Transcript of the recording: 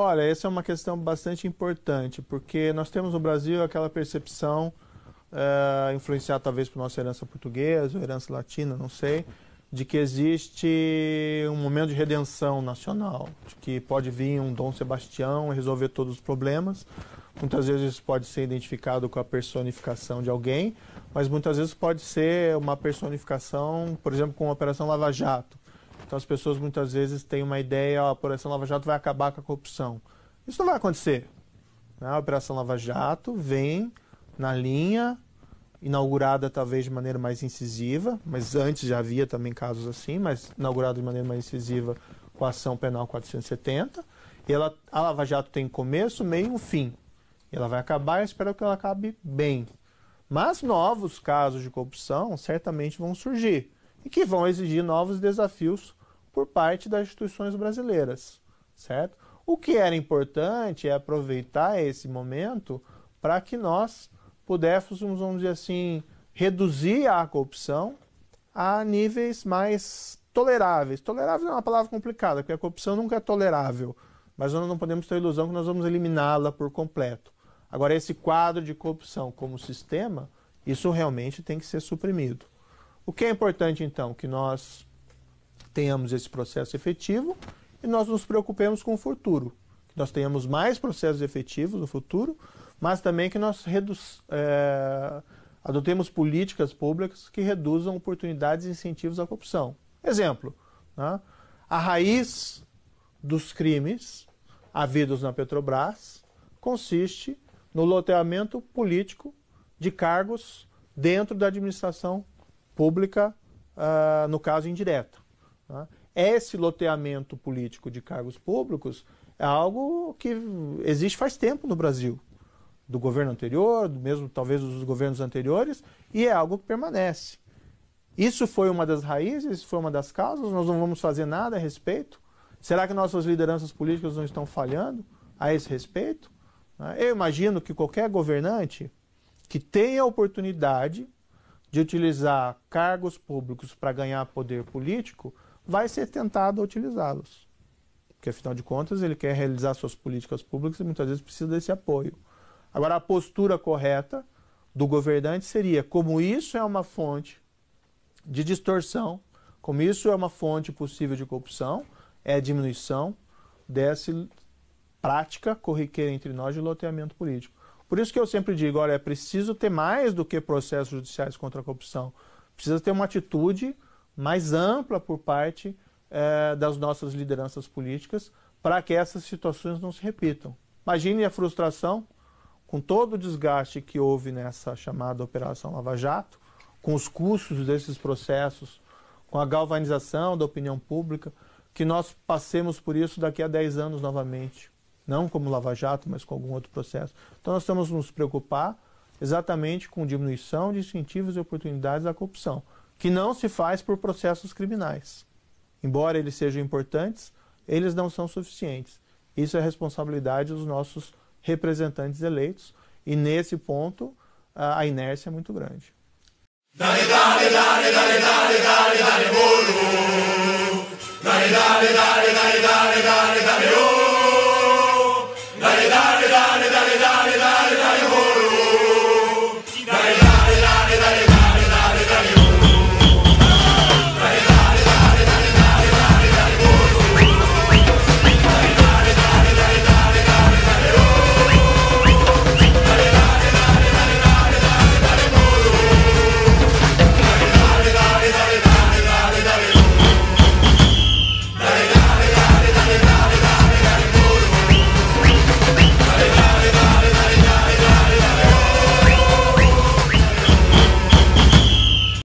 Olha, essa é uma questão bastante importante, porque nós temos no Brasil aquela percepção, é, influenciada talvez por nossa herança portuguesa herança latina, não sei, de que existe um momento de redenção nacional, de que pode vir um Dom Sebastião e resolver todos os problemas. Muitas vezes isso pode ser identificado com a personificação de alguém, mas muitas vezes pode ser uma personificação, por exemplo, com a Operação Lava Jato. Então as pessoas muitas vezes têm uma ideia, a Operação Lava Jato vai acabar com a corrupção. Isso não vai acontecer. Né? A Operação Lava Jato vem na linha inaugurada talvez de maneira mais incisiva, mas antes já havia também casos assim, mas inaugurada de maneira mais incisiva com a ação penal 470. E ela, a Lava Jato tem começo, meio e um fim. E ela vai acabar e espero que ela acabe bem. Mas novos casos de corrupção certamente vão surgir e que vão exigir novos desafios por parte das instituições brasileiras, certo? O que era importante é aproveitar esse momento para que nós pudéssemos, vamos dizer assim, reduzir a corrupção a níveis mais toleráveis. Tolerável é uma palavra complicada, porque a corrupção nunca é tolerável, mas nós não podemos ter a ilusão que nós vamos eliminá-la por completo. Agora, esse quadro de corrupção como sistema, isso realmente tem que ser suprimido. O que é importante, então? Que nós tenhamos esse processo efetivo e nós nos preocupemos com o futuro. Que nós tenhamos mais processos efetivos no futuro, mas também que nós reduz, é, adotemos políticas públicas que reduzam oportunidades e incentivos à corrupção. Exemplo, né? a raiz dos crimes havidos na Petrobras consiste no loteamento político de cargos dentro da administração pública, uh, no caso indireta. Né? Esse loteamento político de cargos públicos é algo que existe faz tempo no Brasil do governo anterior, mesmo talvez dos governos anteriores, e é algo que permanece. Isso foi uma das raízes, foi uma das causas, nós não vamos fazer nada a respeito? Será que nossas lideranças políticas não estão falhando a esse respeito? Eu imagino que qualquer governante que tenha a oportunidade de utilizar cargos públicos para ganhar poder político vai ser tentado utilizá-los. Porque, afinal de contas, ele quer realizar suas políticas públicas e muitas vezes precisa desse apoio. Agora, a postura correta do governante seria: como isso é uma fonte de distorção, como isso é uma fonte possível de corrupção, é diminuição dessa prática corriqueira entre nós de loteamento político. Por isso que eu sempre digo: olha, é preciso ter mais do que processos judiciais contra a corrupção. Precisa ter uma atitude mais ampla por parte eh, das nossas lideranças políticas para que essas situações não se repitam. Imagine a frustração com todo o desgaste que houve nessa chamada Operação Lava Jato, com os custos desses processos, com a galvanização da opinião pública, que nós passemos por isso daqui a 10 anos novamente. Não como Lava Jato, mas com algum outro processo. Então nós estamos nos preocupar exatamente com diminuição de incentivos e oportunidades da corrupção, que não se faz por processos criminais. Embora eles sejam importantes, eles não são suficientes. Isso é responsabilidade dos nossos representantes eleitos e nesse ponto a inércia é muito grande. Dale, dale, dale. Dale, dale, dale, dale.